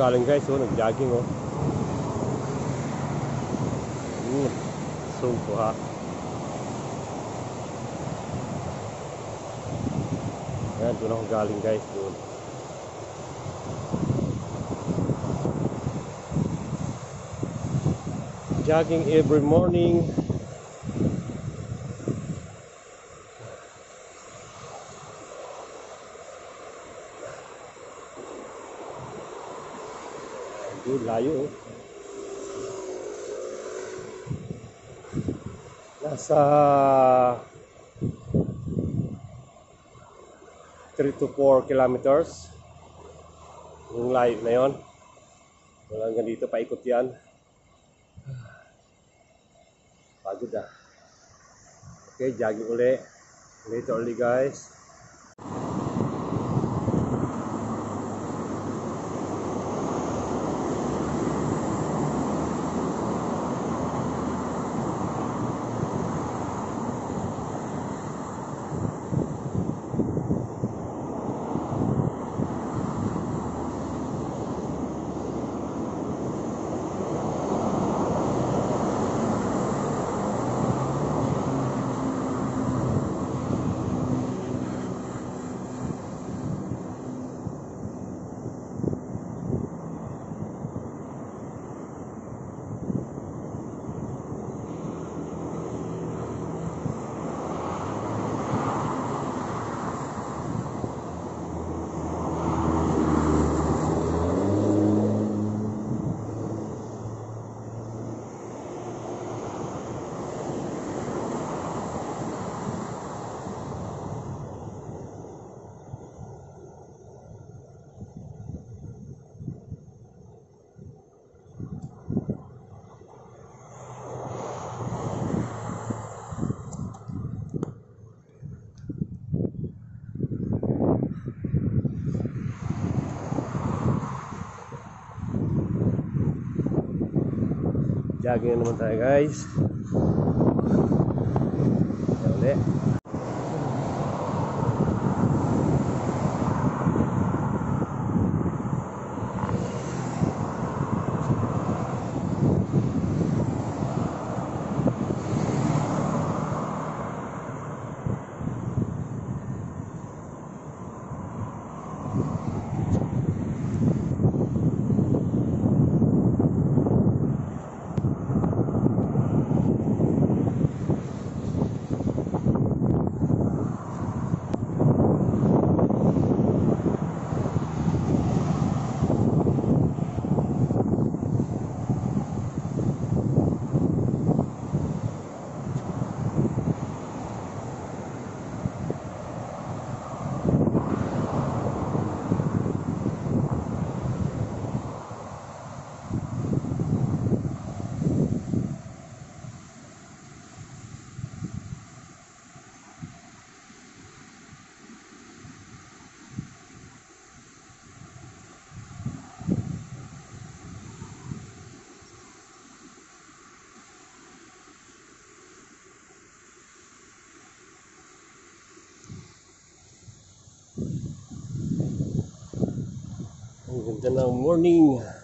galing guys, oh, nag-jogging oh. Mm, zoom ko ha. Ayan, doon ako galing guys, doon. Jogging every morning. Oh. Nasa 3 to 4 kilometers. Yung layo na yon. Wala hanggang dito, paikot yan. Pagod ah. Okay, jogging uli. Later uli guys. Jogging na naman tayo guys. Ayan magandang morning.